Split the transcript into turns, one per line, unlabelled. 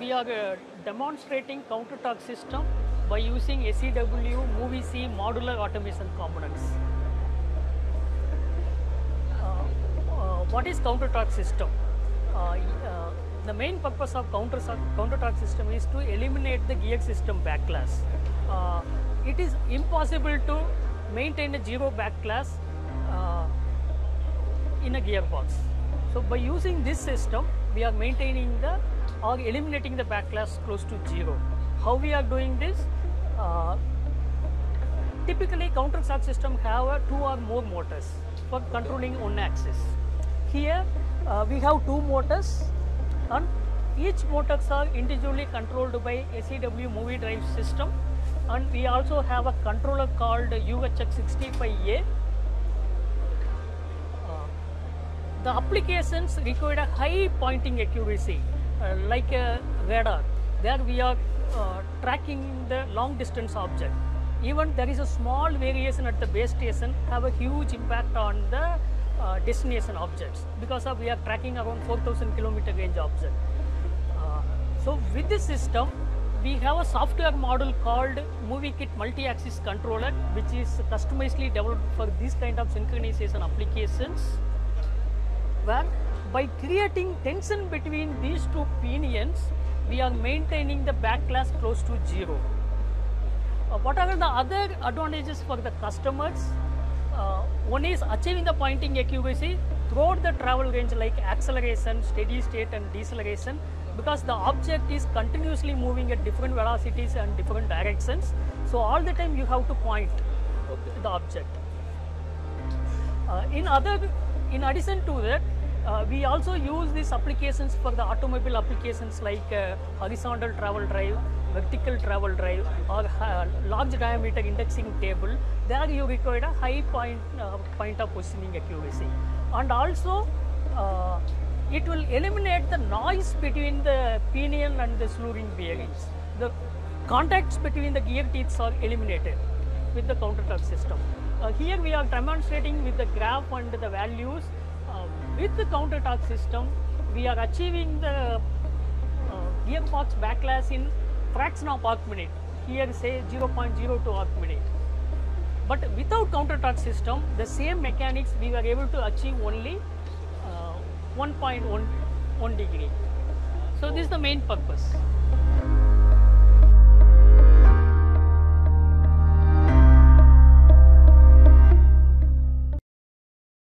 we are uh, demonstrating counter torque system by using SEW MOVI-C modular automation components. Uh, uh, what is counter torque system? Uh, uh, the main purpose of counter counter torque system is to eliminate the gear system backlash. It is impossible to maintain a zero backlash in a gearbox. So by using this system, we are maintaining the or eliminating the backlash close to zero. How we are doing this? Uh, typically counter shock system have two or more motors for controlling one axis. Here uh, we have two motors and each motors are individually controlled by SEW MOVIDRIVE system and we also have a controller called UHX65A uh, the applications require a high pointing accuracy like a radar there we are uh, tracking the long distance object. Even there is a small variation at the base station have a huge impact on the uh, destination objects because of we are tracking around 4000 kilometer range object. Uh, so with this system we have a software model called MOVIKIT multi-axis controller which is customizedly developed for these kind of synchronization applications where by creating tension between these two pinions we are maintaining the backlash close to zero. Uh, what are the other advantages for the customers? Uh, one is achieving the pointing accuracy throughout the travel range like acceleration, steady state and deceleration because the object is continuously moving at different velocities and different directions. So all the time you have to point
Okay.
the object. Uh, in other, in addition to that, we also use these applications for the automobile applications like uh, horizontal travel drive, vertical travel drive, or uh, large diameter indexing table. There you require a high point uh, point of positioning accuracy, and also uh, it will eliminate the noise between the pinion and the slewing bearings. The contacts between the gear teeth are eliminated with the counter torque system. Uh, here we are demonstrating with the graph and the values. With the counter torque system, we are achieving the uh, gearbox backlash in fraction of arc minute. Here say 0.02 arc minute. But without counter torque system, the same mechanics we were able to achieve only uh, 1.1 1 degree. So this is the main purpose.